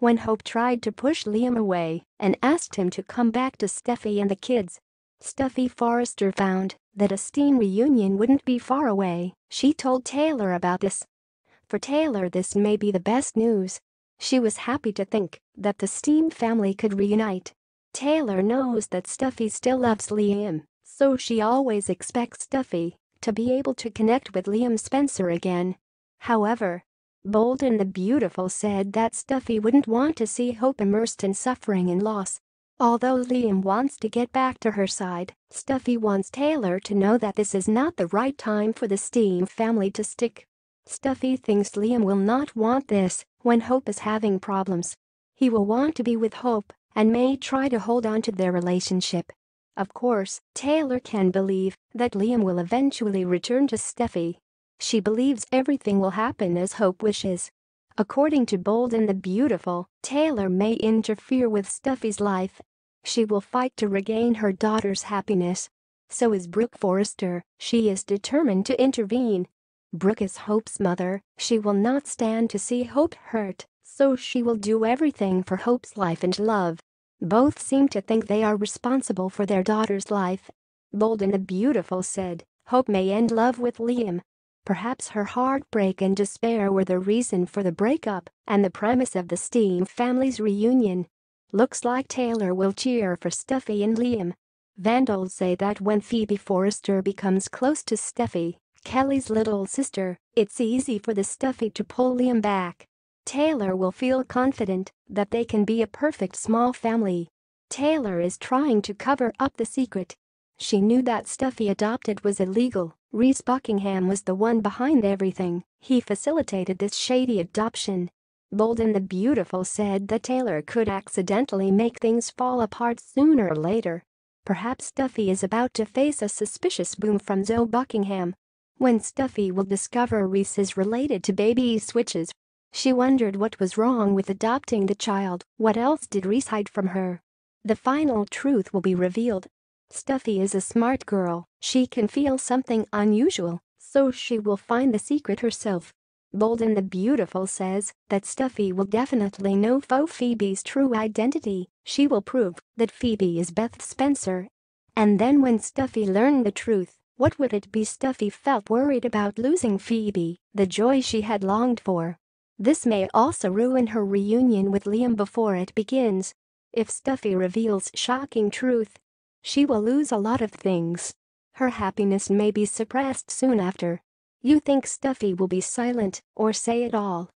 when Hope tried to push Liam away and asked him to come back to Steffy and the kids. Steffy Forrester found that a steam reunion wouldn't be far away, she told Taylor about this. For Taylor this may be the best news. She was happy to think that the Steam family could reunite. Taylor knows that Steffy still loves Liam, so she always expects Steffy to be able to connect with Liam Spencer again. However, Bold and the Beautiful said that Steffy wouldn't want to see Hope immersed in suffering and loss. Although Liam wants to get back to her side, Steffy wants Taylor to know that this is not the right time for the Steam family to stick. Steffy thinks Liam will not want this when Hope is having problems. He will want to be with Hope and may try to hold on to their relationship. Of course, Taylor can believe that Liam will eventually return to Steffy she believes everything will happen as Hope wishes. According to Bold and the Beautiful, Taylor may interfere with Steffy's life. She will fight to regain her daughter's happiness. So is Brooke Forrester, she is determined to intervene. Brooke is Hope's mother, she will not stand to see Hope hurt, so she will do everything for Hope's life and love. Both seem to think they are responsible for their daughter's life. Bold and the Beautiful said, Hope may end love with Liam, Perhaps her heartbreak and despair were the reason for the breakup and the premise of the Steam family's reunion. Looks like Taylor will cheer for Steffy and Liam. Vandals say that when Phoebe Forrester becomes close to Steffy, Kelly's little sister, it's easy for the Steffy to pull Liam back. Taylor will feel confident that they can be a perfect small family. Taylor is trying to cover up the secret. She knew that Steffy adopted was illegal Reese Buckingham was the one behind everything, he facilitated this shady adoption. Bold and the Beautiful said that Taylor could accidentally make things fall apart sooner or later. Perhaps Steffy is about to face a suspicious boom from Zoe Buckingham. When Steffy will discover Reese is related to baby switches. She wondered what was wrong with adopting the child, what else did Reese hide from her? The final truth will be revealed Steffy is a smart girl, she can feel something unusual, so she will find the secret herself. Bold and the Beautiful says that Steffy will definitely know faux Phoebe's true identity, she will prove that Phoebe is Beth Spencer. And then when Steffy learned the truth, what would it be Steffy felt worried about losing Phoebe, the joy she had longed for. This may also ruin her reunion with Liam before it begins. If Steffy reveals shocking truth, she will lose a lot of things. Her happiness may be suppressed soon after. You think Steffy will be silent or say it all.